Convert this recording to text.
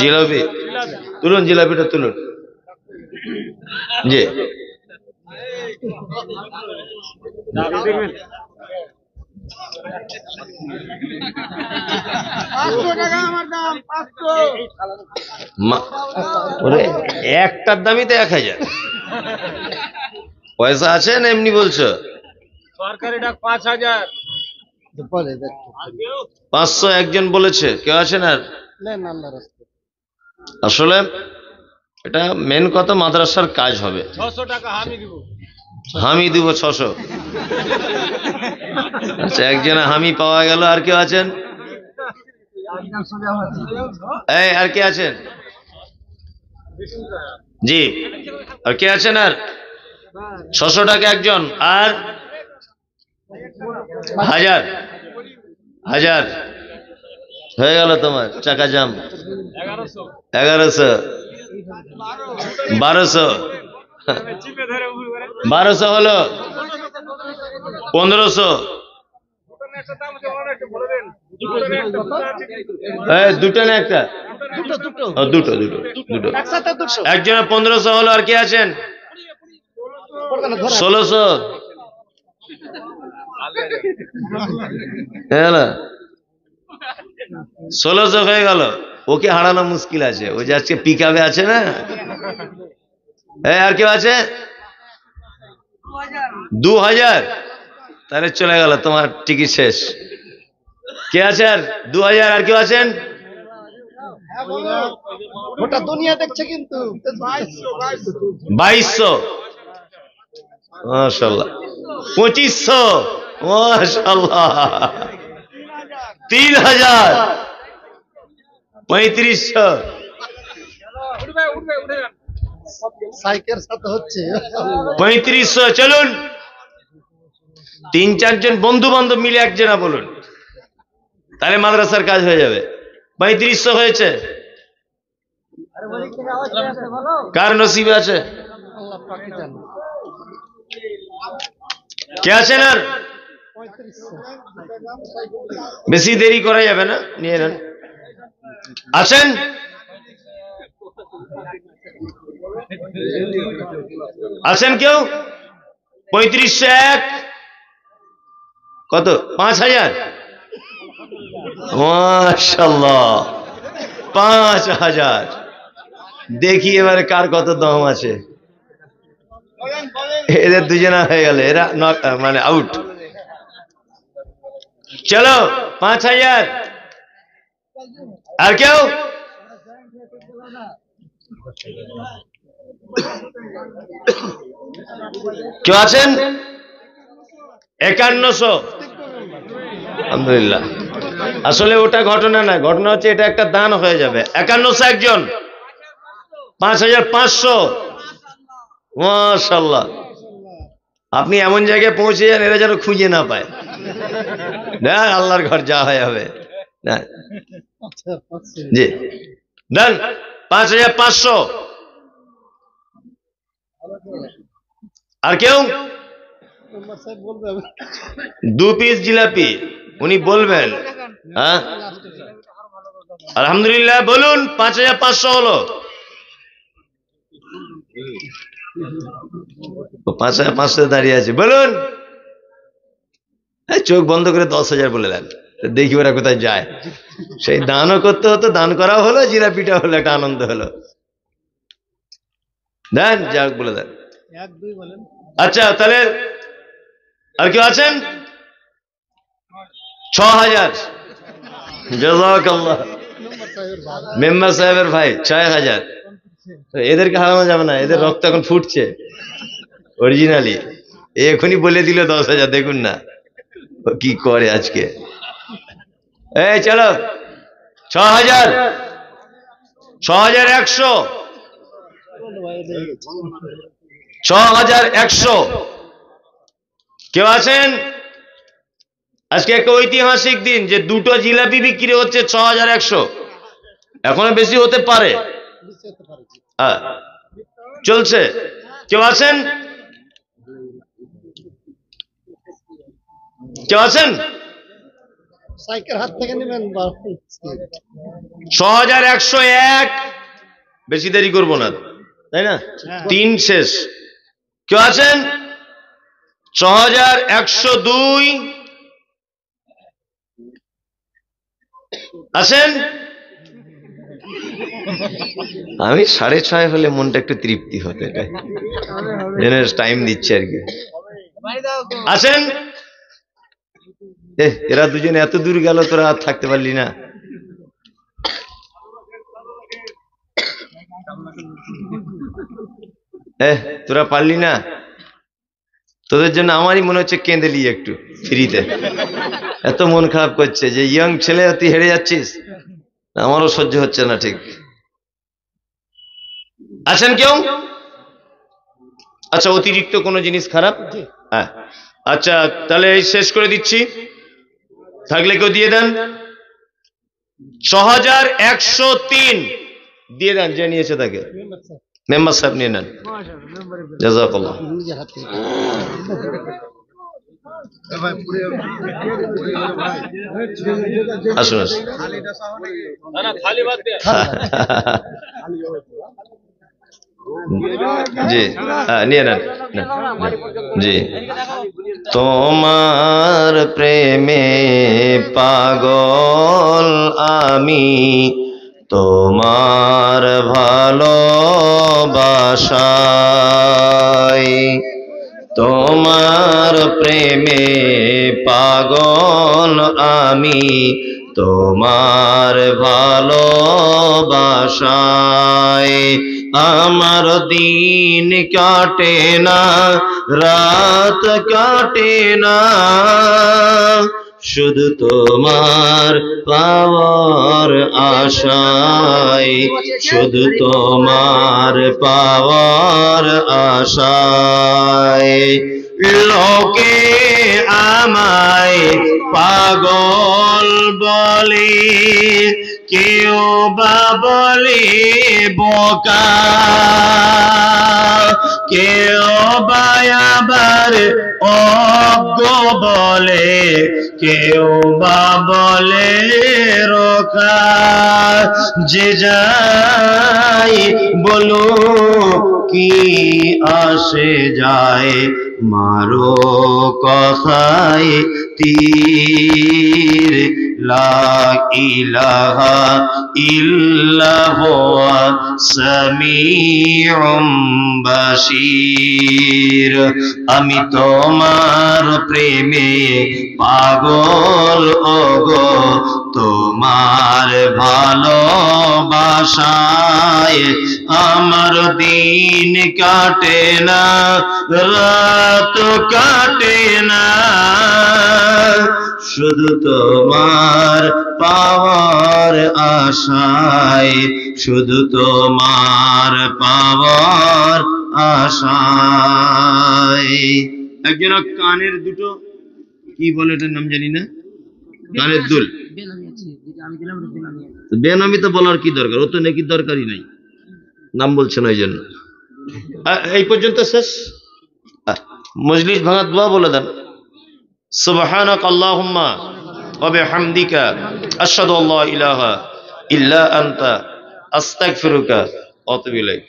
জিলাপি। তুলুন জিলাপিটা তুলুন। জি। একটার দামই তো এক হাজার। পয়সা আছে না এমনি বলছো? সরকারি ডাক পাঁচ হাজার। পাঁচশো একজন বলেছে কেউ আছেন আর? আসলে এটা মেন কথা মাদ্রাসার কাজ হবে। হামি দিব ছশো। আচ্ছা একজনে হামি পাওয়া গেল আর কেউ আছেন? এই আর কে আছেন? জি আর কে আছেন আর? ছশো টাকা একজন আর? হাজার। হাজার। হয়ে গেল তোমার চাকা জাম। এগারোশো। এগারোশো। বারোশো। বারোশো হলো। পনেরোশো। দুটো না একটা? দুটো দুটো দুটো। একজনের পনেরোশো হলো আর কে আছেন? ষোলোশো। হ্যাঁ ষোলোশো হয়ে গেল। ওকে হারানো মুশকিল আছে। ওই যে আজকে পিকাবে আছে না? এই আর কেউ আছে? দু হাজার। তাহলে চলে গেল তোমার টিকিট শেষ। কে আছে আর? দু হাজার আর কেউ আছেন? গোটা দুনিয়া দেখছে কিন্তু। বাইশশো। মাশাল্লাহ পঁচিশশো। মাশাল্লাহ তিন হাজার। পঁয়ত্রিশশো। পঁয়ত্রিশশো চলুন। তিন চারজন বন্ধু বান্ধব মিলে একজনা বলুন। তাহলে মাদ্রাসার কাজ হয়ে যাবে। পঁয়ত্রিশশো হয়েছে। কার নসিবে আছে? কে আছেন আর? বেশি দেরি করা যাবে না, নিয়ে নেন। আসেন। আছেন কেউ? পঁয়ত্রিশশো এক। কত? পাঁচ হাজার? মাশাল্লাহ পাঁচ হাজার। দেখি এবারে কার কত দম আছে। এদের দুজনা হয়ে গেল, এরা মানে আউট চলো, পাঁচ হাজার। আর কেউ? কেউ আছেন? একান্নশো। আলহামদুলিল্লাহ। আসলে ওটা ঘটনা না, ঘটনা হচ্ছে এটা একটা দান হয়ে যাবে। একান্নশো একজন। পাঁচ হাজার পাঁচশো। মাশাল্লাহ আপনি এমন জায়গায় পৌঁছে যান, এরা যেন খুঁজে না পায়। না, আল্লাহর ঘর যা হয় হবে। জি। দেন, পাঁচ হাজার পাঁচশো। আর কেউ? দু পিস জিলাপি, উনি বলবেন হ্যাঁ? আলহামদুলিল্লাহ, বলুন, পাঁচ হাজার পাঁচশো হলো। হাজার পাঁচশো দাঁড়িয়ে আছে। বলুন। চোখ বন্ধ করে দশ হাজার বলে দেন। দেখি ওরা কোথায় যায়। সেই দানও করতে হতো দান করাও হলো জিলাপিটা হলো একটা আনন্দ হলো। দেন যাক বলে দেন। আচ্ছা তাহলে আর কেউ আছেন? ছ হাজার। জাজাকাল্লাহ। মেম্বার সাহেবের ভাই। মেম্বার সাহেবের ভাই ছয় হাজার। এদেরকে হারানো যাবে না, এদের রক্ত এখন ফুটছে। অরিজিনালি এখনই বলে দিল দশ হাজার, দেখুন না। কি করে আজকে? এই চলো। ছ হাজার। ছ হাজার একশো। ছ হাজার একশো। কেউ আছেন? আজকে একটা ঐতিহাসিক দিন যে দুটো জিলাপি বিক্রি হচ্ছে ছ হাজার একশো। এখনও বেশি হতে পারে। চলছে। কেউ আছেন? কেউ আছেন? ছ হাজার একশো এক। বেশি দেরি করব না তাই না? তিন শেষ। কেউ আছেন? ছ হাজার একশো দুই। আছেন? আমি সাড়ে ছয় হলে মনটা একটু তৃপ্তি হতে টাইম দিচ্ছে আর কি। আছেন এ এরা দুজনে এত দূর গেল, তোরা আর থাকতে পারলি না। তোরা পারলি না? তোদের জন্য আমারই মনে হচ্ছে কেঁদেলি একটু ফ্রিতে। এত মন খারাপ করছে যে, ইয়ং ছেলে, তুই হেরে যাচ্ছিস? আমারও সহ্য হচ্ছে না ঠিক। আছেন কেউ? আচ্ছা অতিরিক্ত কোনো জিনিস খারাপ? হ্যাঁ। আচ্ছা তাহলে এই শেষ করে দিচ্ছি। থাকলে কেউ দিয়ে দেন? ছ হাজার একশো তিন। দিয়ে দেন যে নিয়েছে তাকে। মেম্বার সাহেব নিয়ে নেন। জাজাকাল্লাহ। আসুন আসুন। জি নিয়ে নেন। জি তোমার প্রেমে পাগল আমি তোমার ভালোবাসায় তোমার প্রেমে পাগল আমি তোমার ভালোবাসায় আমার দিন কাটে না, রাত কাটে না। শুধু তোমার পাওয়ার আশায়, শুধু তোমার পাওয়ার আশায়। লোকে আমায় পাগল বলে, কেউ বা বলে বোকা। কেউ বা আবার অজ্ঞ বলে, কেউ বা বলে রোকা যে যাই বলো কি আসে যায়, মারো কথায় তীর বাসির আমি তোমার প্রেমে পাগল, ওগো, তোমার ভালোবাসায় আমার দিন কাটে না, রাত কাটে না। শুধু তোমার পাওয়ার আশায়, শুধু তোমার পাওয়ার আশায়। একজন কানের দুটো, কি বলে এটার নাম জানি না? কানের দুল। বেনামি তো বলার কি দরকার? ও তো নাকি দরকারই নাই। নাম বলছেন ওই জন্য আ- এই পর্যন্ত শেষ? মজলিস ভাঙা দোয়া বলে দেন। سبحانك اللهم وبحمدك أشهد لا إله إلا أنت أستغفرك وأتوب إليك.